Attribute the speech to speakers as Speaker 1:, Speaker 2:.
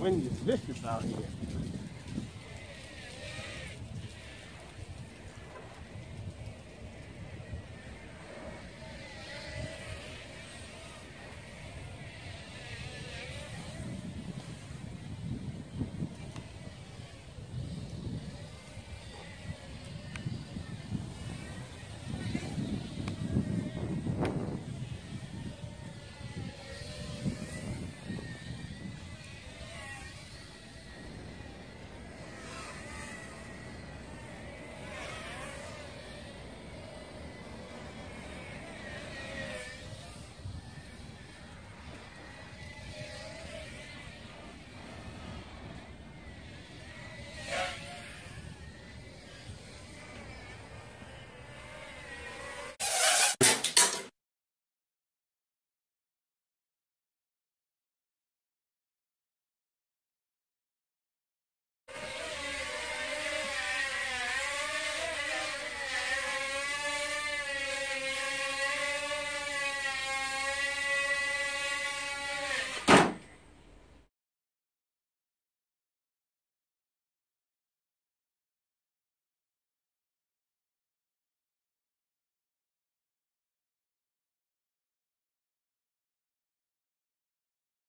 Speaker 1: wind is vicious out here.